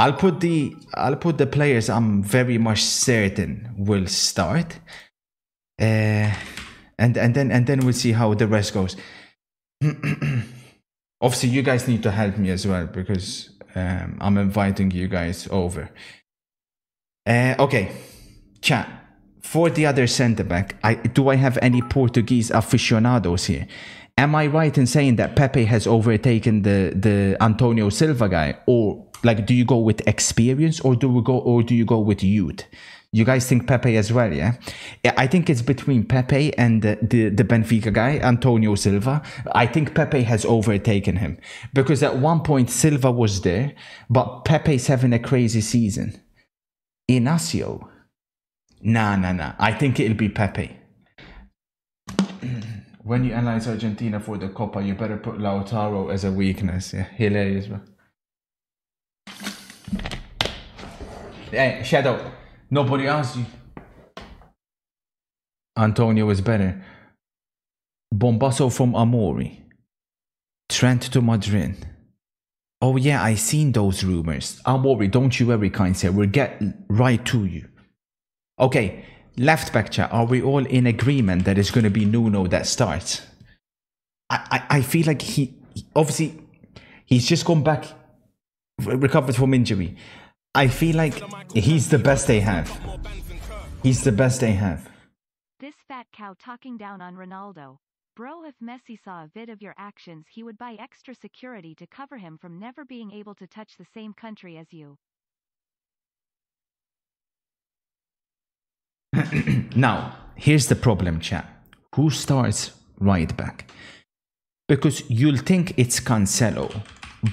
I'll put the I'll put the players I'm very much certain will start. Uh, and and then and then we'll see how the rest goes. Obviously, you guys need to help me as well because um, I'm inviting you guys over. Uh, okay, chat. For the other centre back, I, do I have any Portuguese aficionados here? Am I right in saying that Pepe has overtaken the the Antonio Silva guy, or like do you go with experience, or do we go, or do you go with youth? You guys think Pepe as well, yeah? I think it's between Pepe and the, the, the, Benfica guy, Antonio Silva. I think Pepe has overtaken him because at one point Silva was there, but Pepe's having a crazy season. Inacio, nah, nah, nah. I think it'll be Pepe. when you analyze Argentina for the Copa, you better put Lautaro as a weakness. Yeah, hilarious, bro. Hey, Shadow. Nobody asked you. Antonio is better. Bombasso from Amori. Trent to Madrid. Oh yeah, I seen those rumors. Amori, don't you worry, kind sir. We'll get right to you. Okay, left back chat. Are we all in agreement that it's going to be Nuno that starts? I, I, I feel like he obviously he's just gone back, recovered from injury. I feel like he's the best they have. He's the best they have. This fat cow talking down on Ronaldo. Bro, if Messi saw a vid of your actions, he would buy extra security to cover him from never being able to touch the same country as you. now, here's the problem, chap. Who starts right back? Because you'll think it's Cancelo,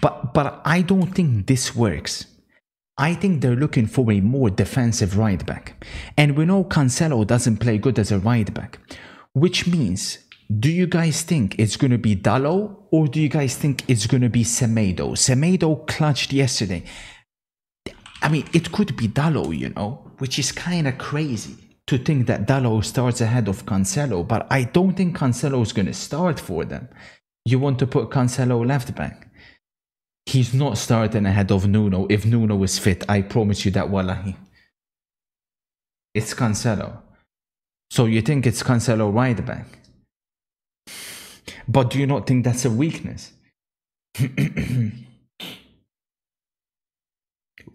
but but I don't think this works. I think they're looking for a more defensive right back. And we know Cancelo doesn't play good as a right back, which means do you guys think it's going to be Dalot or do you guys think it's going to be Semedo? Semedo clutched yesterday. I mean, it could be Dalot, you know, which is kind of crazy to think that Dalot starts ahead of Cancelo, but I don't think Cancelo is going to start for them. You want to put Cancelo left back he's not starting ahead of Nuno if Nuno is fit. I promise you that, wallahi. It's Cancelo. So you think it's Cancelo right back? But do you not think that's a weakness? so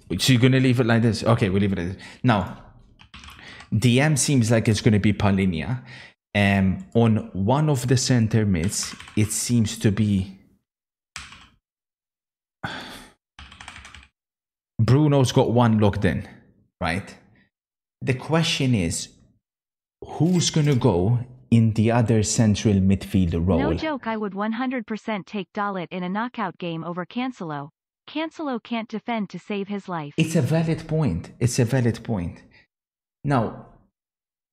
you're gonna leave it like this? Okay, we'll leave it like this. Now, DM seems like it's gonna be Palhinha. Um, on one of the center mids, it seems to be Bruno's got one locked in, right? The question is, who's going to go in the other central midfield role? No joke, I would 100% take Dalot in a knockout game over Cancelo. Cancelo can't defend to save his life. It's a valid point. It's a valid point. Now,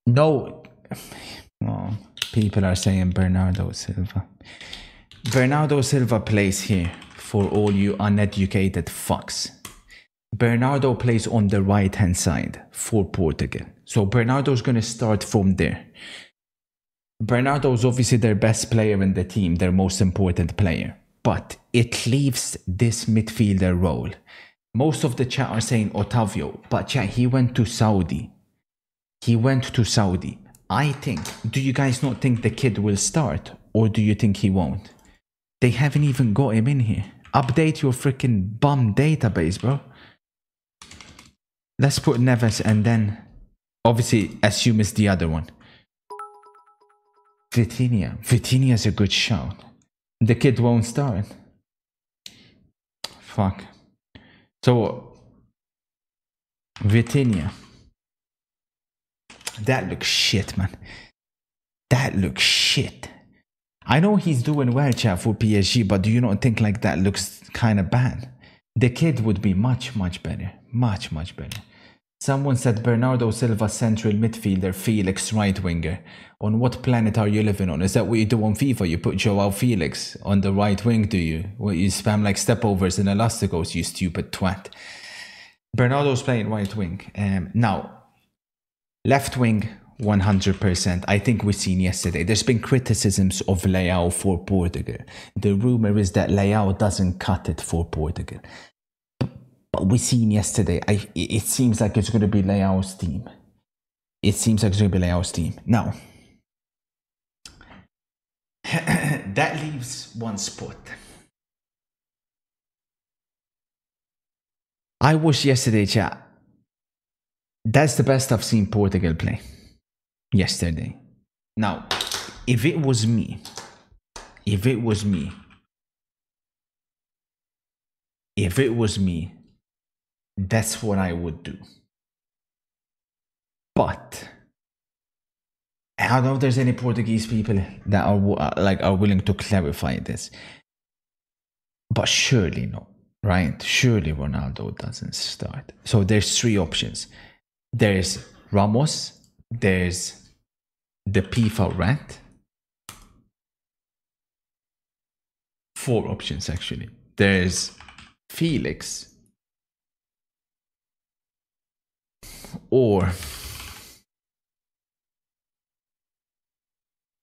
no, oh, people are saying Bernardo Silva. Bernardo Silva plays here for all you uneducated fucks. Bernardo plays on the right hand side for Portugal. So Bernardo's going to start from there. Bernardo is obviously their best player in the team, their most important player. But it leaves this midfielder role. Most of the chat are saying Otavio, but chat, he went to Saudi. He went to Saudi. I think, do you guys not think the kid will start? Or do you think he won't? They haven't even got him in here. Update your freaking bum database, bro. Let's put Neves and then obviously assume it's the other one. Vitinha. Vitinha Vitinha's a good shout. The kid won't start. Fuck. So Vitinha. That looks shit, man. That looks shit. I know he's doing well, chat, for PSG, but do you not think like that looks kind of bad? The kid would be much, much better. Much, much better. Someone said Bernardo Silva central midfielder, Felix right winger. On what planet are you living on? Is that what you do on FIFA? You put Joao Felix on the right wing, do you? What you spam like stepovers and elasticos, you stupid twat. Bernardo's playing right wing. Um, now, left wing, 100%. I think we've seen yesterday. There's been criticisms of Leao for Portugal. The rumor is that Leao doesn't cut it for Portugal. But we seen yesterday. I it seems like it's going to be Leao's team. It seems like it's going to be Leao's team. Now, that leaves one spot. I watched yesterday, chat. That's the best I've seen Portugal play yesterday. Now, if it was me, if it was me, if it was me, that's what I would do. But I don't know if there's any Portuguese people that are uh, like are willing to clarify this. But surely no, right? Surely Ronaldo doesn't start. So there's three options. There's Ramos, there's the FIFA rat. Four options actually. There's Felix or.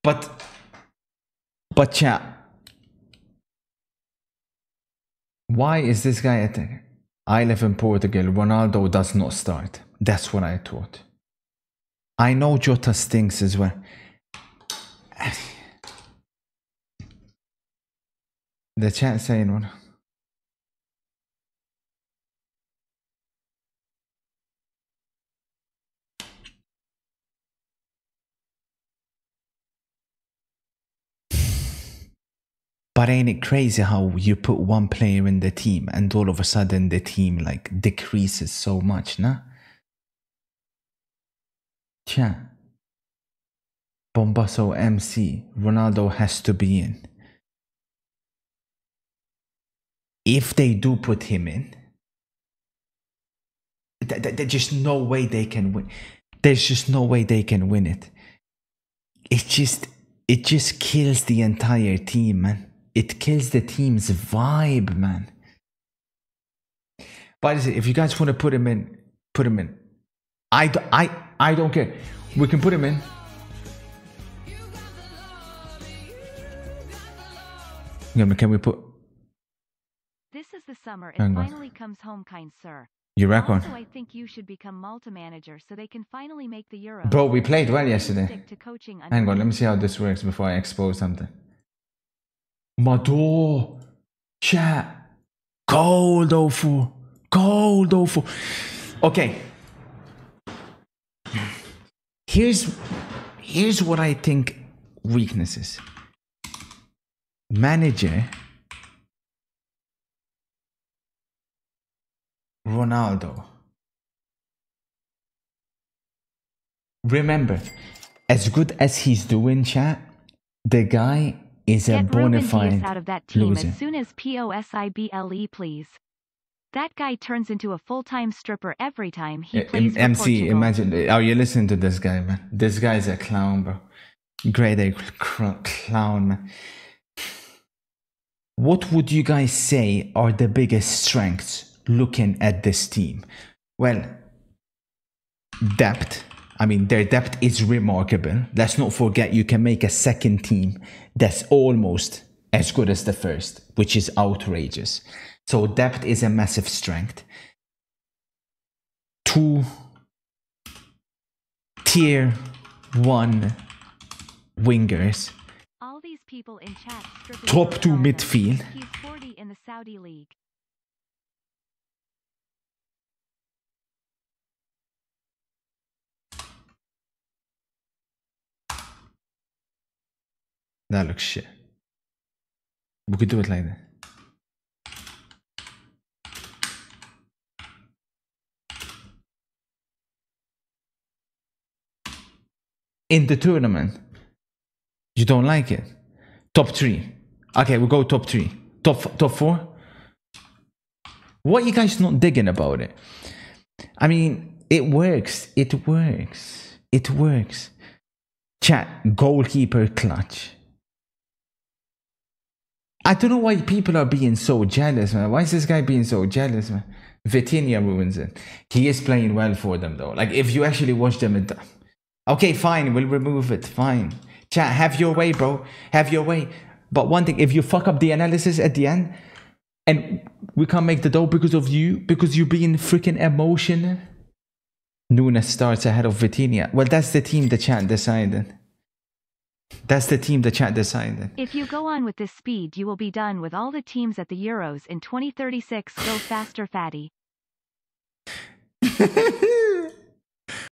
But but chat why is this guy at I live in Portugal. Ronaldo does not start. That's what I thought. I know Jota stinks as well. The chat saying one But ain't it crazy how you put one player in the team and all of a sudden the team like decreases so much, nah? Chat. Bombasso MC. Ronaldo has to be in. If they do put him in, th- th- there's just no way they can win. There's just no way they can win it. It just, it just kills the entire team, man it kills the team's vibe, man. But if you guys want to put him in, put him in. I, I, I don't care. We can put him in. Can we put? This is the summer. It finally comes home, kind sir. You reckon? Also, I think you should become multi-manager so they can finally make the Euro. Bro, we played well yesterday. Hang on, let me see how this works before I expose something. Mador, chat, cold awful, cold awful. Okay. Here's here's what I think weaknesses. Manager Ronaldo. Remember, as good as he's doing chat, the guy is a bona fide out of that team loser. as soon as posible, please. That guy turns into a full-time stripper every time he eh, plays for MC, Portugal. imagine. Eh, oh, you listen to this guy, man. This guy's a clown, bro. Grade eh, A cl- clown, man. What would you guys say are the biggest strengths looking at this team? Well, depth. I mean, their depth is remarkable. Let's not forget you can make a second team that's almost as good as the first, which is outrageous. So, depth is a massive strength. Two tier one wingers, All these people in chat top two midfield. He's 40 in the Saudi league. That looks shit. We could do it like that. In the tournament, you don't like it. Top three. Okay, we'll go top three. Top top four. What you guys not digging about it? I mean, it works. It works. It works. Chat goalkeeper clutch. I don't know why people are being so jealous, man. Why is this guy being so jealous, man? Vitinha ruins it. He is playing well for them, though. Like, if you actually watch them, it... okay, fine, we'll remove it. Fine. Chat, have your way, bro. Have your way. But one thing, if you fuck up the analysis at the end, and we can't make the dough because of you because you're being freaking emotional. Nunes starts ahead of Vitinha. Well, that's the team the chat decided. That's the team the chat decided. If you go on with this speed, you will be done with all the teams at the Euros in 2036. Go faster, fatty.